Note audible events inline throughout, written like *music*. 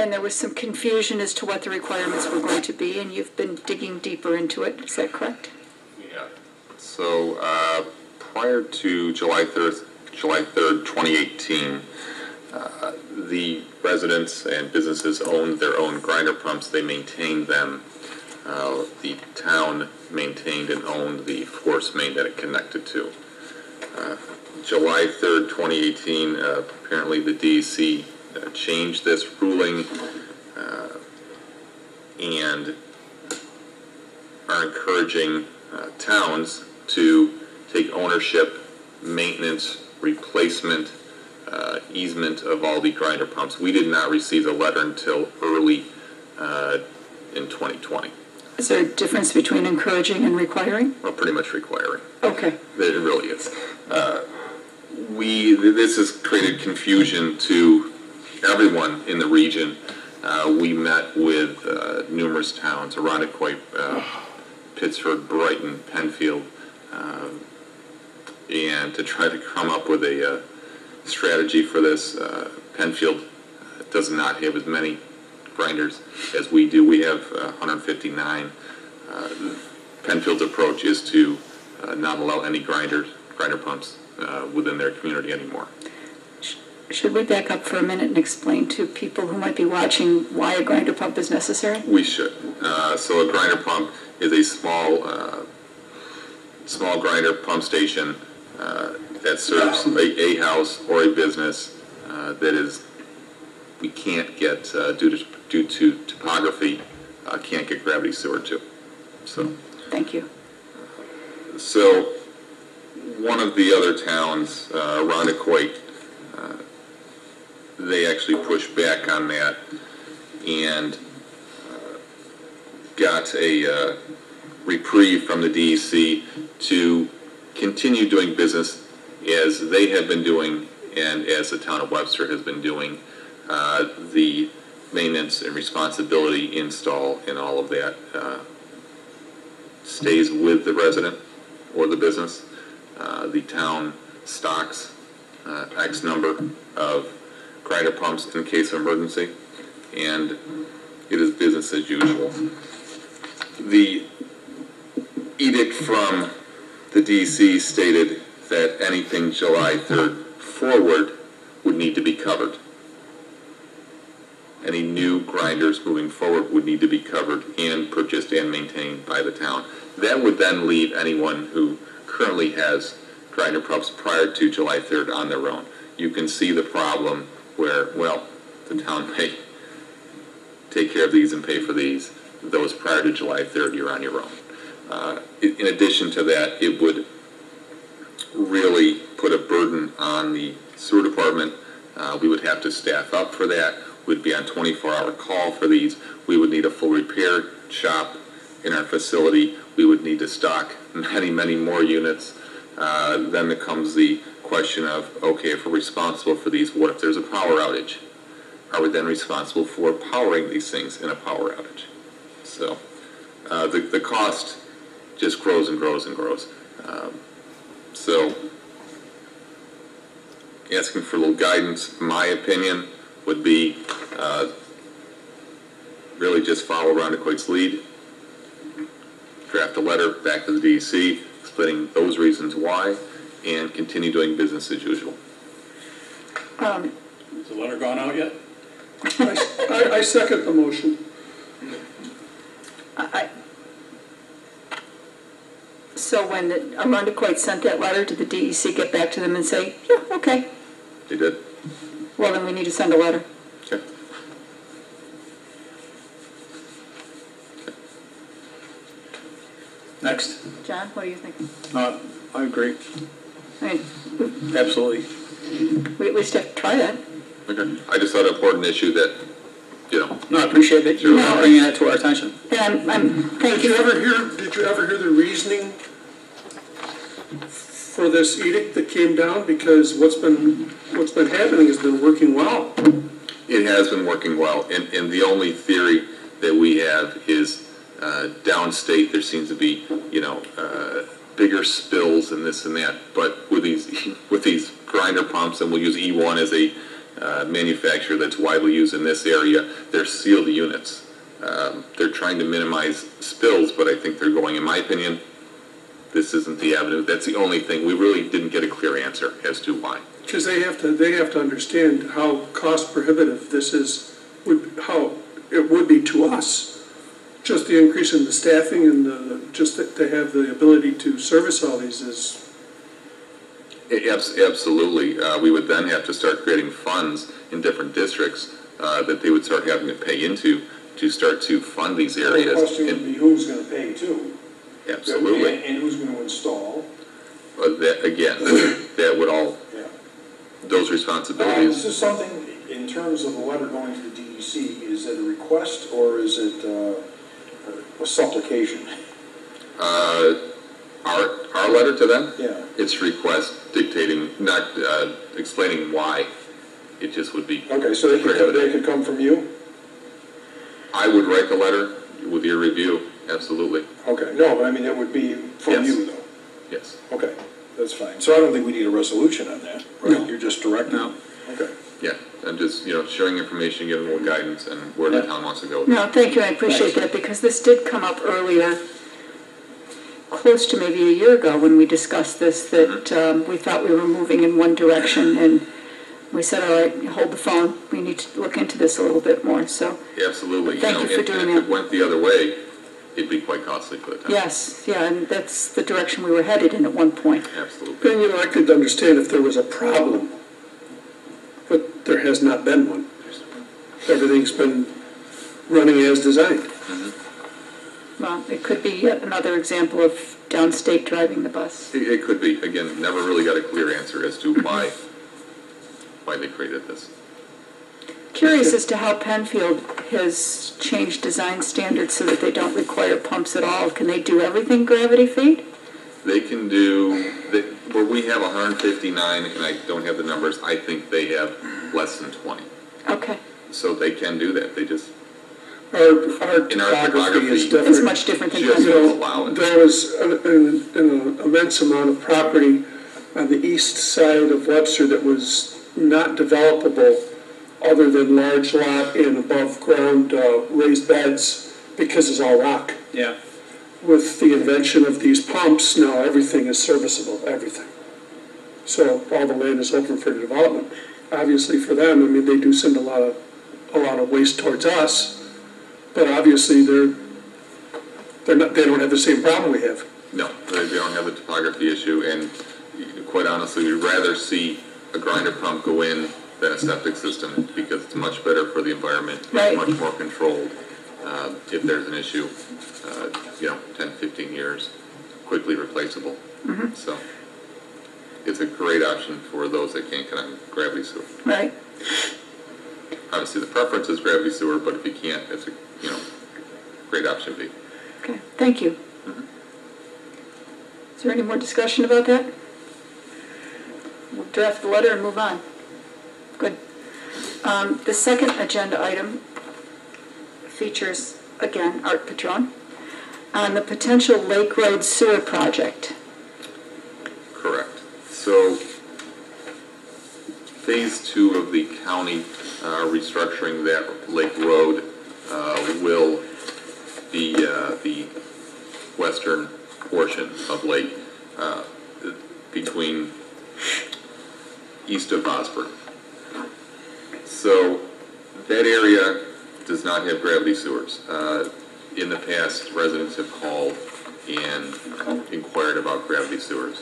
And there was some confusion as to what the requirements were going to be, and you've been digging deeper into it, is that correct? Yeah. So, uh, prior to July 3rd, July 3rd, 2018, uh, the residents and businesses owned their own grinder pumps. They maintained them. Uh, The town maintained and owned the force main that it connected to. Uh, July 3rd, 2018, uh, apparently the DEC uh, changed this ruling uh, and are encouraging uh, towns to take ownership, maintenance, replacement, uh, easement of all the grinder pumps. We did not receive the letter until early uh, in 2020, Is there a difference between encouraging and requiring? well, pretty much requiring. Okay, It really is. Uh, We, this has created confusion to everyone in the region. Uh, We met with uh, numerous towns, Irondequoit, uh, Pittsford, Brighton, Penfield, um, and to try to come up with a uh, strategy for this. Uh, Penfield uh, does not have as many grinders as we do. We have uh, 159. Uh, Penfield's approach is to not allow any grinders, grinder pumps within their community anymore. Should we back up for a minute and explain to people who might be watching why a grinder pump is necessary? We should. Uh, so a grinder pump is a small, uh, small grinder pump station uh, that serves a, a house or a business uh, that is, we can't get, uh, due to, due to topography, uh, can't get gravity sewer to. So. Thank you. So, one of the other towns, uh, Irondequoit, uh, they actually pushed back on that and uh, got a uh, reprieve from the DEC to continue doing business as they have been doing and as the town of Webster has been doing, uh, the maintenance and responsibility install and all of that uh, stays with the resident or the business. Uh, The town stocks uh, X number of grinder pumps in case of emergency, and it is business as usual. The edict from the DEC stated that anything July 3rd forward would need to be covered. Any new grinders moving forward would need to be covered and purchased and maintained by the town. That would then leave anyone who currently has grinder pumps prior to July 3rd on their own. You can see the problem where, well, the town may take care of these and pay for these. Those prior to July 3rd, you're on your own. Uh, In addition to that, it would really put a burden on the sewer department. Uh, We would have to staff up for that. We'd be on 24-hour call for these. We would need a full repair shop in our facility. We would need to stock many, many more units. Uh, Then there comes the question of, okay, if we're responsible for these, what if there's a power outage? Are we then responsible for powering these things in a power outage? So uh, the, the cost just grows and grows and grows. Um, So asking for a little guidance, my opinion would be uh, really just follow Irondequoit's lead, draft a letter back to the DEC explaining those reasons why, and continue doing business as usual. Um, Has the letter gone out yet? I, I second the motion. I, I- so when the Irondequoit sent that letter, did the DEC get back to them and say, yeah, okay, They did? well, then we need to send a letter? Okay. Next. John, what do you think? Uh, I agree, I mean, absolutely. we at least have to try that. Okay. I just thought an important issue that, you know, No, I appreciate that you're Sure. bringing that to our attention. And I'm, I'm, thank Did you you. ever hear, did you ever hear the reasoning for this edict that came down? Because what's been, what's been happening has been working well. It has been working well, and, and the only theory that we have is uh, downstate, there seems to be, you know, uh, bigger spills and this and that, but with these, *laughs* with these grinder pumps, and we'll use E1 as a uh, manufacturer that's widely used in this area. They're sealed units. Um, they're trying to minimize spills, but I think they're going, in my opinion, this isn't the avenue. That's the only thing. We really didn't get a clear answer as to why. Because they have to, they have to understand how cost prohibitive this is, would, how it would be to us. Just the increase in the staffing and the, just to have the ability to service all these is, Absolutely. Uh, We would then have to start creating funds in different districts uh, that they would start having to pay into to start to fund these areas. The question would be who's gonna pay too. Absolutely. And and who's gonna install, But that, again, *coughs* that would all, yeah. those Uh, responsibilities. Is this something, in terms of the letter going to the DEC, is it a request or is it uh, a supplication? Our, our letter to them? Yeah. It's request dictating, not uh, explaining why. It just would be, Okay, so they could, come- they could come from you? I would write the letter with your review, absolutely, Okay, no, but I mean, it would be from Yes. you though. yes. Okay, that's fine. So I don't think we need a resolution on that, right? You're just directing? No. Okay. Yeah, I'm just, you know, sharing information, giving a little guidance and where the Yeah. town wants to go with it. No, thank you, I appreciate that, because this did come up earlier, close to maybe a year ago, when we discussed this, that um, we thought we were moving in one direction, and we said, all right, hold the phone, we need to look into this a little bit more, so, Absolutely. Thank know, you for and- doing And if it went the other way, it'd be quite costly for the town. yes, yeah, and that's the direction we were headed in at one point. Absolutely. and you know, I could understand if there was a problem, but there has not been one. Everything's been running as designed. Well, it could be yet another example of downstate driving the bus. It, it could be, again, never really got a clear answer as to mm-hmm. why, why they created this. Curious as to how Penfield has changed design standards so that they don't require pumps at all. Can they do everything gravity feed? They can do, they- where we have hundred and fifty-nine, and I don't have the numbers, I think they have less than twenty. Okay, So they can do that, they just, Our, our In our topography is different. it's much different than Just- You know, allow it. there was an, an- an immense amount of property on the east side of Webster that was not developable other than large lot and above-ground uh, raised beds because it's all rock. Yeah. With the invention of these pumps, now everything is serviceable, everything. So all the land is open for development. Obviously for them, I mean, they do send a lot of, a lot of waste towards us, but obviously they're, they're not, they don't have the same problem we have. no, they they don't have the topography issue, and quite honestly, we'd rather see a grinder pump go in than a septic system, because it's much better for the environment, Right. it's much more controlled. Uh, If there's an issue, uh, you know, 10, 15 years, quickly replaceable. So, it's a great option for those that can't connect gravity sewer. Right, Obviously, the preference is gravity sewer, but if you can't, it's a, you know, great option B. okay, thank you. Is there any more discussion about that? We'll draft the letter and move on. Good. Um, The second agenda item features, again, Art Patron, on the potential Lake Road sewer project. Correct. So, phase two of the county uh, restructuring that Lake Road will be uh, the western portion of Lake uh, between east of Osborne. So, that area does not have gravity sewers. Uh, In the past, residents have called and inquired about gravity sewers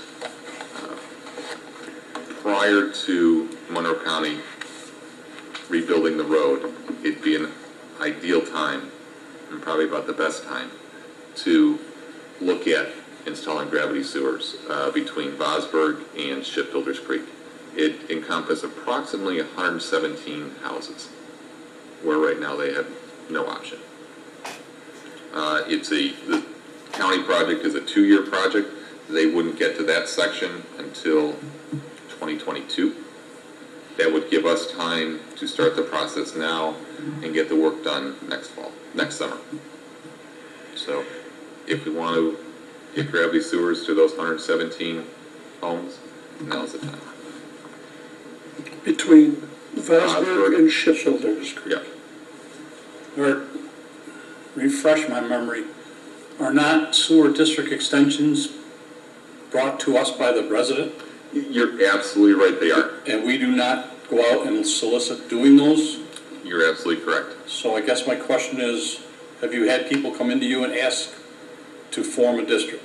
prior to Monroe County rebuilding the road, it'd be an ideal time, and probably about the best time, to look at installing gravity sewers uh, between Vosburg and Shipbuilders Creek. It encompasses approximately 117 houses, where right now they have no option. Uh, It's a, the county project is a two-year project. They wouldn't get to that section until 2022. That would give us time to start the process now and get the work done next fall, next summer. So if we want to get gravity sewers to those 117 homes, now's the time. Between Vosburg and shipbuilders. Yeah. Or, refresh my memory, are not sewer district extensions brought to us by the resident? You're absolutely right, they are. And we do not go out and solicit doing those? You're absolutely correct. So I guess my question is, have you had people come into you and ask to form a district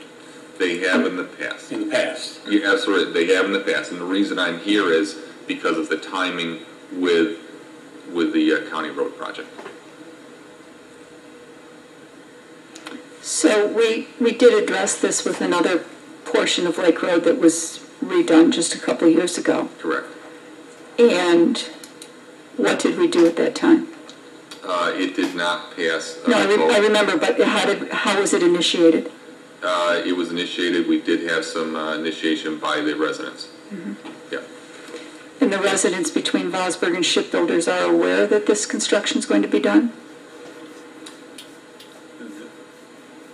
They have in the past. in the past? You're absolutely, right. they have in the past, and the reason I'm here is because of the timing with, with the uh, county road project. So we, we did address this with another portion of Lake Road that was redone just a couple of years ago. Correct. And what did we do at that time? Uh, it did not pass. uh, No, I, re- I remember, but how did, how was it initiated? Uh, it was initiated, we did have some uh, initiation by the residents. Mm-hmm. Yeah, And the residents between Vosburg and shipbuilders are aware that this construction's going to be done?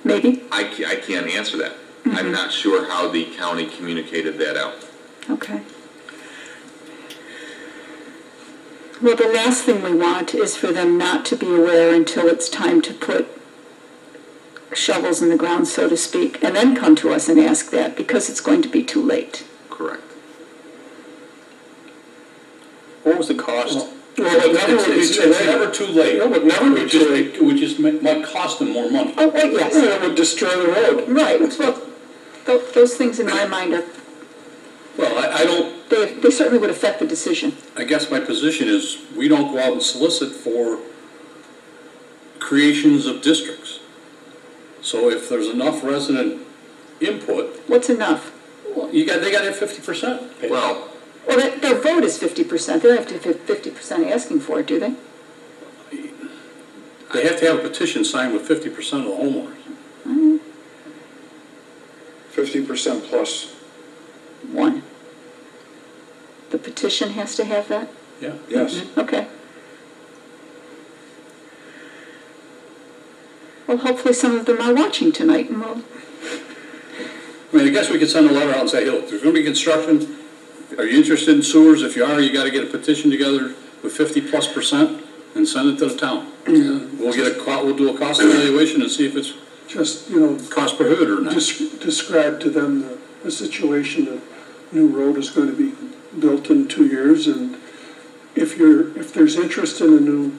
Maybe? I ca- I can't answer that. Mm-hmm. I'm not sure how the county communicated that out. Okay. Well, the last thing we want is for them not to be aware until it's time to put shovels in the ground, so to speak, and then come to us and ask that, because it's going to be too late. Correct. What was the cost? Well, it never would be It's too it's late. never too late. It would never be It too just- late. It would just ma- might cost them more money. Oh, wait, yes, It would destroy the road. right, well, tho- those things in my mind are, Well, I, I don't, they they certainly would affect the decision. I guess my position is, we don't go out and solicit for creations of districts. So if there's enough resident input, What's enough? well, you got, they gotta have fifty percent. Well, Well, that- their vote is fifty percent, they don't have to have fifty percent asking for it, do they? They have to have a petition signed with fifty percent of the homeowners. Fifty percent plus. plus, One. The petition has to have that? Yeah. Mm-hmm. yes. Okay. Well, hopefully some of them are watching tonight and we'll, I mean, I guess we could send a letter out and say, hey, look, there's gonna be construction. Are you interested in sewers? If you are, you gotta get a petition together with fifty plus percent and send it to the town. We'll get a, co- we'll do a cost evaluation and see if it's Just, you know, cost prohibitive or not. des- describe to them the, the situation, that new road is going to be built in two years, and if you're, if there's interest in a new,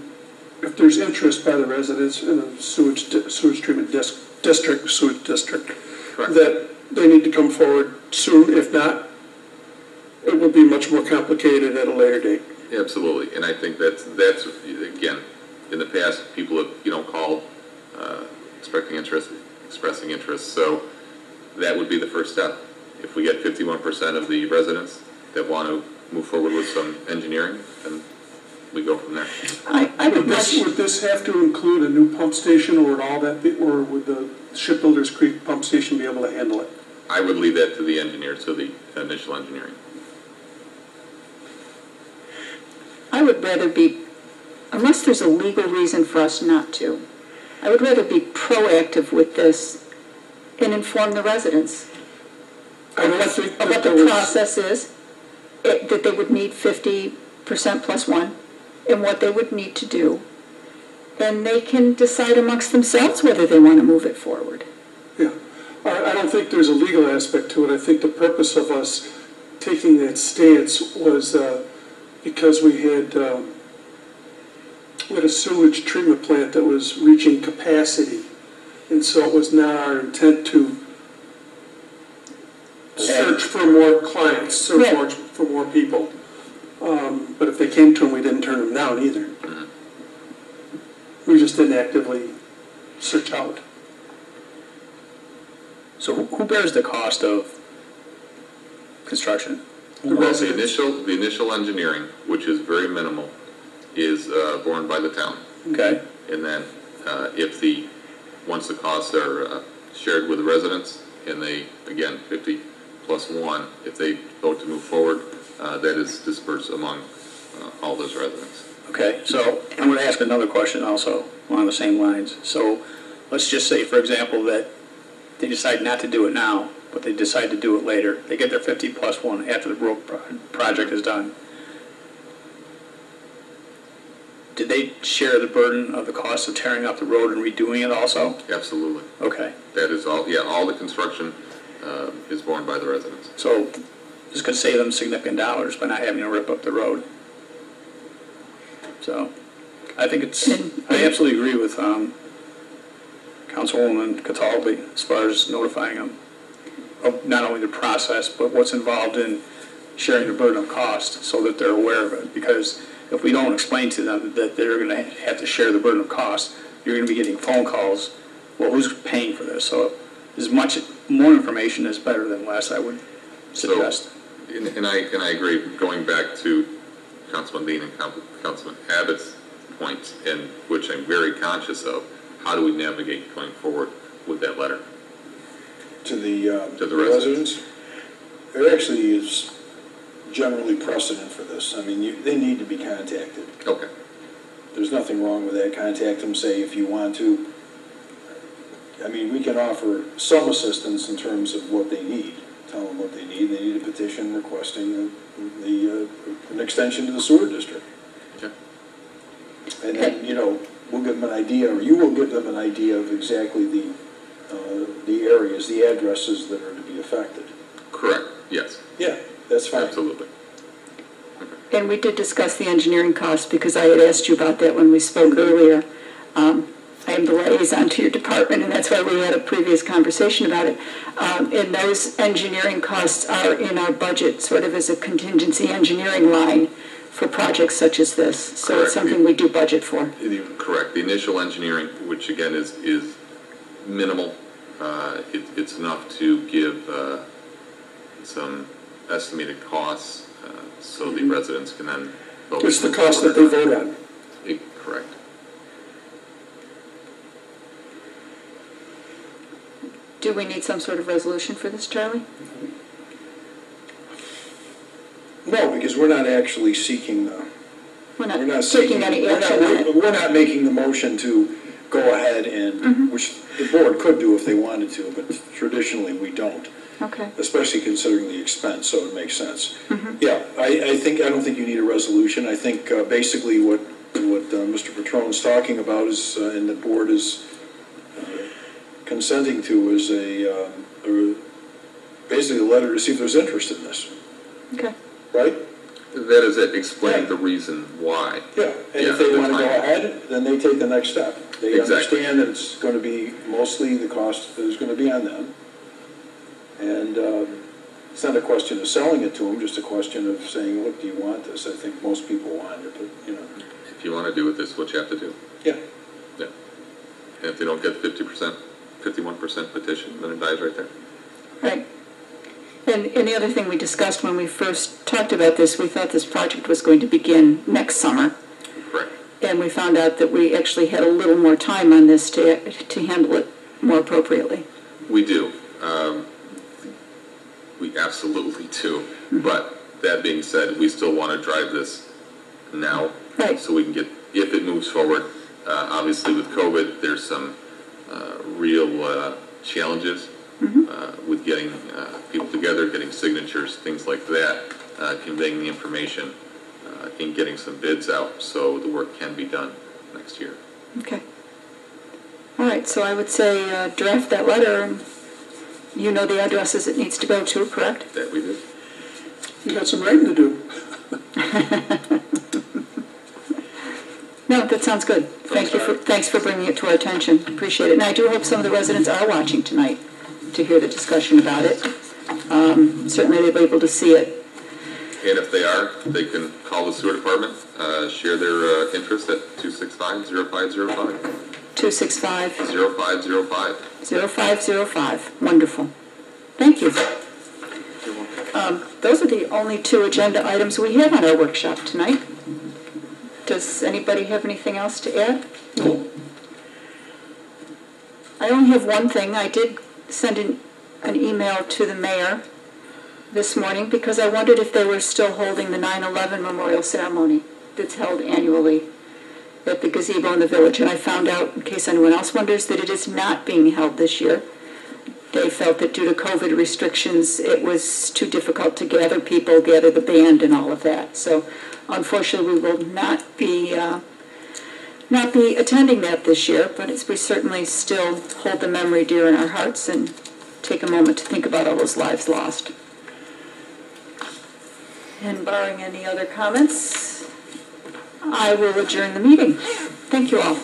if there's interest by the residents in a sewage, di- sewage treatment dis- district, sewage district, Correct. that they need to come forward soon, if not, it will be much more complicated at a later date. absolutely, and I think that's, that's, again, in the past, people have, you know, called, uh, expecting interest, expressing interest, so that would be the first step. If we get fifty-one percent of the residents that want to move forward with some engineering, then we go from there. I, I would Would this, much, would this have to include a new pump station, or would all that be, or would the Shipbuilders Creek pump station be able to handle it? I would leave that to the engineer, to the initial engineering. I would rather be, unless there's a legal reason for us not to, I would rather be proactive with this and inform the residents I of don't what, think of that what there the was, process is, it- that they would need fifty percent plus one, and what they would need to do. And they can decide amongst themselves whether they want to move it forward. yeah. I, I don't think there's a legal aspect to it. I think the purpose of us taking that stance was, uh, because we had, um, we had a sewage treatment plant that was reaching capacity. And so it was not our intent to search for more clients, search Right. for, for more people. Um, but if they came to them, we didn't turn them down either. We just didn't actively search out. So who who bears the cost of construction? The Well, the initial, the initial engineering, which is very minimal, is uh, borne by the town. Okay, And then uh, if the, once the costs are uh, shared with the residents, and they, again, 50 plus one, if they vote to move forward, uh, that is dispersed among uh, all those residents. okay, so I'm gonna ask another question also along the same lines. So let's just say, for example, that they decide not to do it now, but they decide to do it later. They get their fifty plus one after the road pro- project is done. Did they share the burden of the cost of tearing up the road and redoing it also? Absolutely. Okay, That is all, yeah, all the construction uh, is borne by the residents. so this could save them significant dollars by not having to rip up the road. So, I think it's, I absolutely agree with, um, Councilwoman Cataldi as far as notifying them of not only the process, but what's involved in sharing the burden of cost so that they're aware of it. Because if we don't explain to them that they're gonna have to share the burden of cost, you're gonna be getting phone calls, well, who's paying for this? So as much, more information is better than less, I would So- suggest. And and I, and I agree, going back to Councilman Dean and Councilman Abbott's points, and which I'm very conscious of, how do we navigate going forward with that letter? To the, uh, To the residents. residents? There actually is generally precedent for this. I mean, you, they need to be contacted. Okay, There's nothing wrong with that. Contact them, say if you want to. I mean, we can offer some assistance in terms of what they need. Tell them what they need. They need a petition requesting the, the, uh, an extension to the sewer district. okay, And then, you know, we'll give them an idea, or you will give them an idea of exactly the, uh, the areas, the addresses that are to be affected. Correct, yes, Yeah, that's fine. absolutely. And we did discuss the engineering costs because I had asked you about that when we spoke earlier. Um, I am the liaison to your department, and that's why we had a previous conversation about it. Um, And those engineering costs are in our budget, sort of as a contingency engineering line for projects such as this. So Correct. it's something we do budget for. Correct, the initial engineering, which again is, is minimal, uh, it, it's enough to give, uh, some estimated costs, uh, so the residents can then vote. It's the cost that they vote on. Correct. Do we need some sort of resolution for this, Charlie? No, because we're not actually seeking the, We're we're not not taking seeking, any we're action on not, it. we're not making the motion to go ahead and, which the board could do if they wanted to, but traditionally we don't. Okay. especially considering the expense, so it makes sense. Yeah, I, I think, I don't think you need a resolution. I think uh, basically what, what uh, Mr. Patron's talking about is, uh, and the board is uh, consenting to is a, um, a- basically a letter to see if there's interest in this, Okay. right? That is it, explain Yeah. the reason why. Yeah, and Yeah, if they the want to go time. ahead, then they take the next step. They Exactly. understand that it's going to be, mostly the cost is going to be on them. And um, it's not a question of selling it to them, just a question of saying, look, do you want this? I think most people want it, but, you know, If you want to do it, this is what you have to do. yeah. Yeah. And if they don't get fifty percent, fifty-one percent petition, then it dies right there. Right. And, and the other thing we discussed when we first talked about this, we thought this project was going to begin next summer. Correct. And we found out that we actually had a little more time on this to, to handle it more appropriately. We do. Um, we absolutely do. But that being said, we still want to drive this now. Right. So we can get, if it moves forward, uh, obviously with COVID, there's some, uh, real, uh, challenges, uh, with getting, uh, people together, getting signatures, things like that, uh, conveying the information, uh, and getting some bids out, so the work can be done next year. Okay. All right, so I would say uh, draft that letter, and you know the addresses it needs to go to, correct? That we do. You got some writing to do. *laughs* No, that sounds good. Thank you for, thanks for bringing it to our attention. Appreciate it. And I do hope some of the residents are watching tonight to hear the discussion about it. Um, Certainly they'll be able to see it. And if they are, they can call the sewer department, uh, share their, uh, interest at 265-0505, 265 0505. 0505. Wonderful. Thank you. Um, Those are the only two agenda items we have on our workshop tonight. Does anybody have anything else to add? No. I only have one thing. I did send an, an email to the mayor this morning because I wondered if they were still holding the 9/11 memorial ceremony that's held annually at the gazebo in the village. And I found out, in case anyone else wonders, that it is not being held this year. They felt that due to COVID restrictions, it was too difficult to gather people, gather the band and all of that. So unfortunately, we will not be uh, not be attending that this year, but we certainly still hold the memory dear in our hearts and take a moment to think about all those lives lost. And barring any other comments, I will adjourn the meeting. Thank you all.